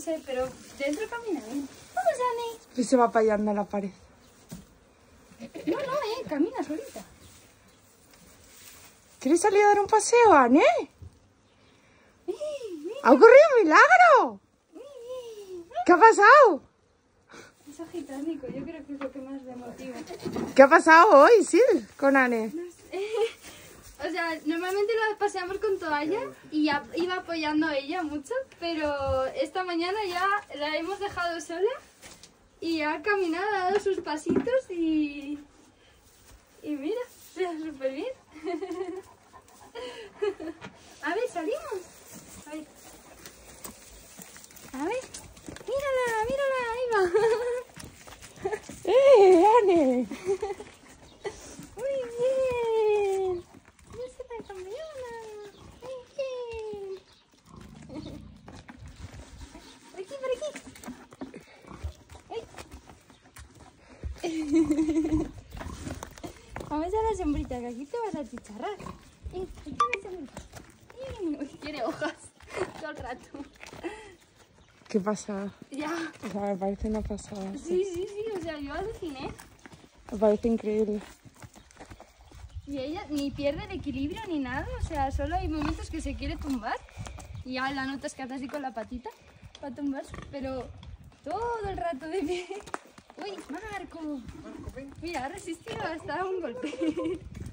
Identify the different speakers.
Speaker 1: sé, pero dentro camina bien. Vamos, Anne.
Speaker 2: Y se va apoyando a la pared.
Speaker 1: No, no, eh, camina solita.
Speaker 2: ¿Quieres salir a dar un paseo, Anne? ¿Ha ocurrido un milagro? ¿Qué ha pasado?
Speaker 1: Es agitánico, yo creo que es lo que más le motiva.
Speaker 2: ¿Qué ha pasado hoy, Sil, con Anne?
Speaker 1: O sea, normalmente lo paseamos con toalla y ya iba apoyando a ella mucho, pero esta mañana ya la hemos dejado sola y ha caminado, ha dado sus pasitos y... Y mira, está súper bien. A ver, salimos. A ver. A ver. Mírala, mírala, ahí va.
Speaker 2: ¡Eh, Anne!
Speaker 1: Muy bien. Yo soy la campeona. Muy bien. Por aquí, por aquí. Ay. Vamos a la sombrita, que aquí te vas a chicharrar. Eh, aquí está la sombrita. Eh, Uy, hojas todo el rato.
Speaker 2: ¿Qué pasa?
Speaker 1: Ya.
Speaker 2: O sea, me parece una pasada.
Speaker 1: Sí, sí, sí, o sea, yo aluciné.
Speaker 2: Me parece increíble.
Speaker 1: Y ella ni pierde el equilibrio ni nada, o sea, solo hay momentos que se quiere tumbar y ya la notas que hace así con la patita para tumbarse, pero todo el rato de pie. Uy, Marco. Mira, ha resistido hasta un golpe.